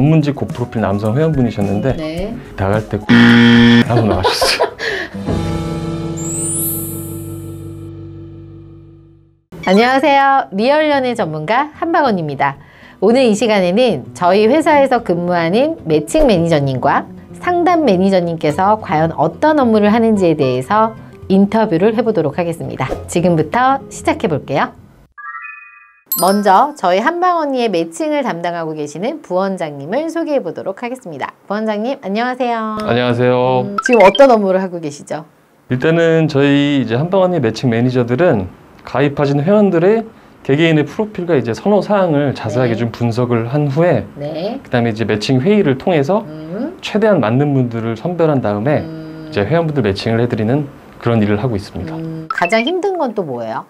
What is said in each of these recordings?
전문직 고프로필 남성 회원분이셨는데 네. 나갈 때 하고 나가셨어요. 안녕하세요. 리얼 연애 전문가 한박원입니다. 오늘 이 시간에는 저희 회사에서 근무하는 매칭 매니저님과 상담 매니저님께서 과연 어떤 업무를 하는지에 대해서 인터뷰를 해보도록 하겠습니다. 지금부터 시작해 볼게요. 먼저 저희 한방언니의 매칭을 담당하고 계시는 부원장님을 소개해 보도록 하겠습니다. 부원장님 안녕하세요. 안녕하세요. 음, 지금 어떤 업무를 하고 계시죠? 일단은 저희 이제 한방언니 매칭 매니저들은 가입하신 회원들의 개개인의 프로필과 이제 선호 사항을 자세하게 네. 좀 분석을 한 후에 네. 그다음에 이제 매칭 회의를 통해서 음, 최대한 맞는 분들을 선별한 다음에 음, 이제 회원분들 매칭을 해드리는 그런 일을 하고 있습니다. 음, 가장 힘든 건 또 뭐예요?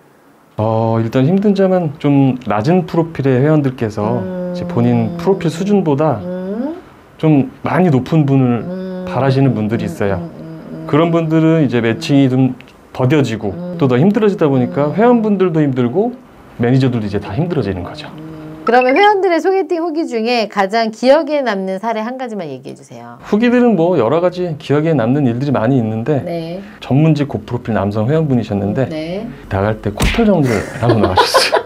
어, 일단 힘든 점은 좀 낮은 프로필의 회원들께서 음. 이제 본인 프로필 수준보다 음, 좀 많이 높은 분을 음, 바라시는 분들이 있어요. 음, 음, 음. 그런 분들은 이제 매칭이 좀 더뎌지고 음. 또더 힘들어지다 보니까 음. 회원분들도 힘들고 매니저들도 이제 다 힘들어지는 거죠. 그러면 회원들의 소개팅 후기 중에 가장 기억에 남는 사례 한 가지만 얘기해 주세요. 후기들은 뭐 여러 가지 기억에 남는 일들이 많이 있는데 네. 전문직 고프로필 남성 회원분이셨는데 네. 나갈 때 코털 정리를 하고 나가셨어요.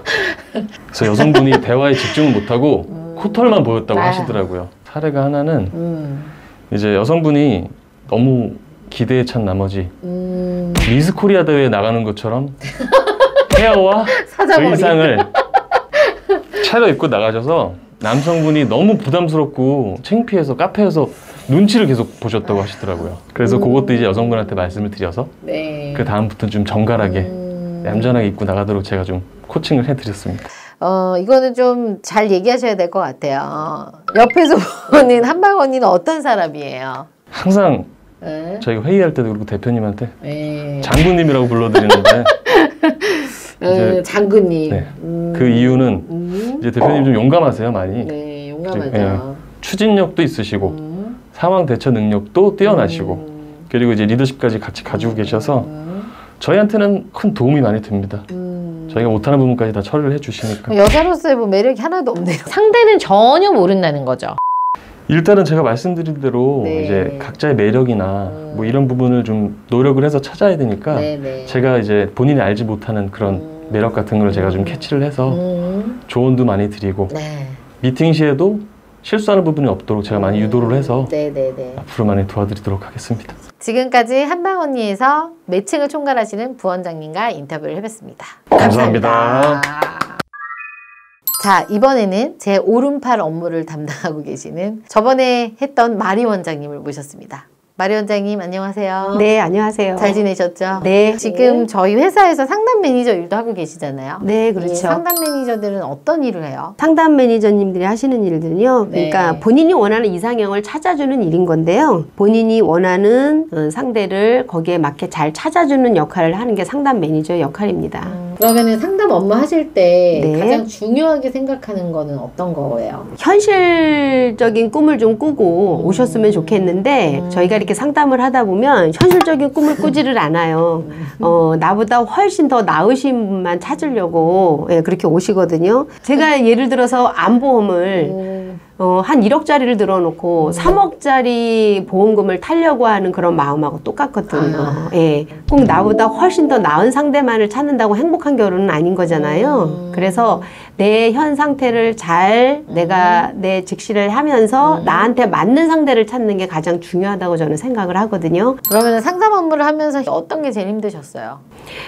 그래서 여성분이 대화에 집중을 못하고 음. 코털만 보였다고 아. 하시더라고요. 사례가 하나는 음. 이제 여성분이 너무 기대에 찬 나머지 음. 미스 코리아 대회에 나가는 것처럼 헤어와. 의상을 차려입고 나가셔서 남성분이 너무 부담스럽고 창피해서 카페에서 눈치를 계속 보셨다고 하시더라고요. 그래서 음. 그것도 이제 여성분한테 말씀을 드려서 네. 그 다음부터는 좀 정갈하게 음. 얌전하게 입고 나가도록 제가 좀 코칭을 해드렸습니다. 어, 이거는 좀 잘 얘기하셔야 될 것 같아요. 옆에서 보는 한방 언니는 어떤 사람이에요? 항상 네. 저희가 회의할 때도 그렇고 대표님한테 네. 장군님이라고 불러드리는데 어, 장군님. 네. 음. 그 이유는 음. 이제 대표님 좀 용감하세요 많이 네, 용감하죠. 추진력도 있으시고 음. 상황 대처 능력도 뛰어나시고 음. 그리고 이제 리더십까지 같이 가지고 계셔서 음. 저희한테는 큰 도움이 많이 됩니다. 음. 저희가 못하는 부분까지 다 처리를 해주시니까 여자로서의 뭐 매력이 하나도 없네요. 상대는 전혀 모른다는 거죠. 일단은 제가 말씀드린 대로 네. 이제 각자의 매력이나 음. 뭐 이런 부분을 좀 노력을 해서 찾아야 되니까 네 네. 제가 이제 본인이 알지 못하는 그런 음. 매력 같은 걸 제가 좀 캐치를 해서 음. 조언도 많이 드리고 네. 미팅 시에도 실수하는 부분이 없도록 제가 많이 유도를 해서 네네네. 앞으로 많이 도와드리도록 하겠습니다. 지금까지 한방 언니에서 매칭을 총괄하시는 부원장님과 인터뷰를 해봤습니다. 감사합니다. 감사합니다. 자 이번에는 제 오른팔 업무를 담당하고 계시는 저번에 했던 마리 원장님을 모셨습니다. 마리 원장님 안녕하세요. 네, 안녕하세요. 잘 지내셨죠? 네. 지금 저희 회사에서 상담 매니저 일도 하고 계시잖아요. 네, 이 그렇죠. 상담 매니저들은 어떤 일을 해요? 상담 매니저님들이 하시는 일들은요. 네. 그러니까 본인이 원하는 이상형을 찾아주는 일인 건데요. 본인이 원하는 어, 상대를 거기에 맞게 잘 찾아주는 역할을 하는 게 상담 매니저의 역할입니다. 그러면은 상담 업무 하실 때 네. 가장 중요하게 생각하는 거는 어떤 거예요? 현실적인 꿈을 좀 꾸고 음. 오셨으면 좋겠는데 음. 저희가 이렇게 상담을 하다 보면 현실적인 꿈을 꾸지를 않아요. 어, 나보다 훨씬 더 나으신 분만 찾으려고 예, 그렇게 오시거든요. 제가 예를 들어서 암보험을 음. 어, 한 1억짜리를 들어놓고 3억짜리 보험금을 타려고 하는 그런 마음하고 똑같거든요. 아. 예. 꼭 나보다 훨씬 더 나은 상대만을 찾는다고 행복한 결혼은 아닌 거잖아요. 음. 그래서 내 현 상태를 잘 내가 내 직시를 하면서 음. 나한테 맞는 상대를 찾는 게 가장 중요하다고 저는 생각을 하거든요. 그러면 상담 업무를 하면서 어떤 게 제일 힘드셨어요?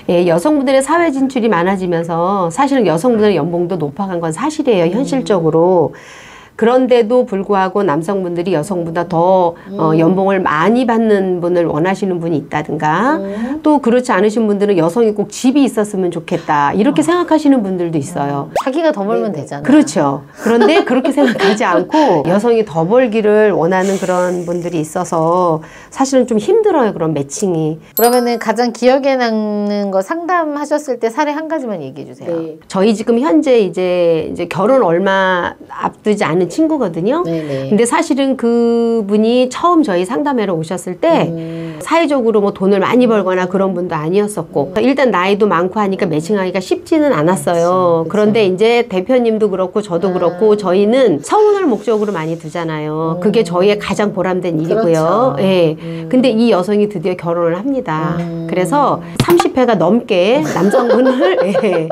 예, 여성분들의 사회 진출이 많아지면서 사실은 여성분들의 연봉도 높아간 건 사실이에요, 현실적으로. 그런데도 불구하고 남성분들이 여성보다 더 어, 연봉을 많이 받는 분을 원하시는 분이 있다든가 음. 또 그렇지 않으신 분들은 여성이 꼭 집이 있었으면 좋겠다 이렇게 생각하시는 분들도 있어요. 자기가 더 벌면 되잖아요. 그렇죠. 그런데 그렇게 생각하지 않고 여성이 더 벌기를 원하는 그런 분들이 있어서 사실은 좀 힘들어요. 그런 매칭이. 그러면은 가장 기억에 남는 거 상담하셨을 때 사례 한 가지만 얘기해 주세요. 저희 지금 현재 이제 이제 결혼 얼마 앞두지 않은 친구거든요. 네네. 근데 사실은 그분이 처음 저희 상담회로 오셨을 때 음. 사회적으로 뭐 돈을 많이 벌거나 그런 분도 아니었었고 일단 나이도 많고 하니까 매칭하기가 쉽지는 않았어요. 그런데 이제 대표님도 그렇고 저도 그렇고 저희는 성운을 목적으로 많이 두잖아요. 그게 저희의 가장 보람된 일이고요. 예. 근데 이 여성이 드디어 결혼을 합니다. 그래서 30회가 넘게 남성분을 예,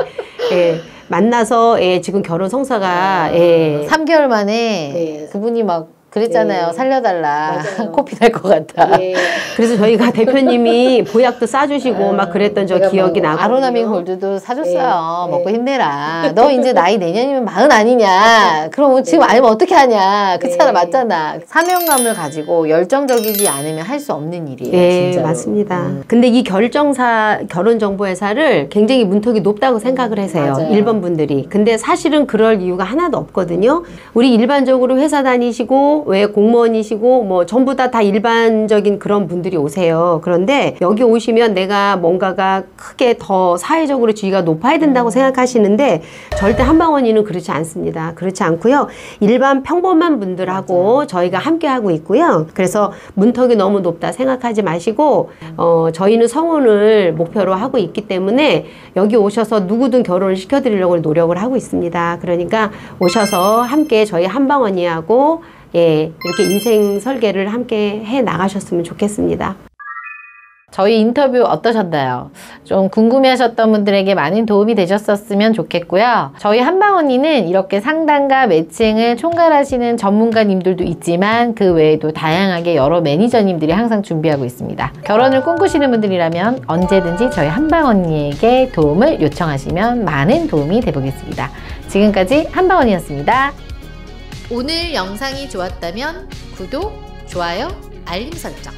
예, 만나서 예, 지금 결혼 성사가 예, 3개월 만에 네. 그분이 막 그랬잖아요. 네. 살려달라. 코피 날 것 같다. 예. 그래서 저희가 대표님이 보약도 싸주시고 막 그랬던 저 기억이 나고 아로나민 골드도 사줬어요. 네. 먹고 힘내라. 너 이제 나이 내년이면 마흔 아니냐. 그럼 지금 네. 아니면 어떻게 하냐. 그렇잖아, 네. 맞잖아. 사명감을 가지고 열정적이지 않으면 할 수 없는 일이에요. 네, 진짜로. 맞습니다. 음. 근데 이 결정사 결혼정보회사를 굉장히 문턱이 높다고 생각을 하세요. 맞아요. 일반 분들이. 근데 사실은 그럴 이유가 하나도 없거든요. 우리 일반적으로 회사 다니시고 왜 공무원이시고 뭐 전부 다 다 일반적인 그런 분들이 오세요. 그런데 여기 오시면 내가 뭔가가 크게 더 사회적으로 지위가 높아야 된다고 생각하시는데 절대 한방원이는 그렇지 않습니다. 그렇지 않고요. 일반 평범한 분들하고 저희가 함께 하고 있고요. 그래서 문턱이 너무 높다 생각하지 마시고 어, 저희는 성혼을 목표로 하고 있기 때문에 여기 오셔서 누구든 결혼을 시켜드리려고 노력을 하고 있습니다. 그러니까 오셔서 함께 저희 한방언니하고 예, 이렇게 인생 설계를 함께 해 나가셨으면 좋겠습니다. 저희 인터뷰 어떠셨나요? 좀 궁금해하셨던 분들에게 많은 도움이 되셨었으면 좋겠고요. 저희 한방 언니는 이렇게 상담과 매칭을 총괄하시는 전문가님들도 있지만 그 외에도 다양하게 여러 매니저님들이 항상 준비하고 있습니다. 결혼을 꿈꾸시는 분들이라면 언제든지 저희 한방 언니에게 도움을 요청하시면 많은 도움이 되보겠습니다. 지금까지 한방 언니였습니다. 오늘 영상이 좋았다면 구독, 좋아요, 알림 설정.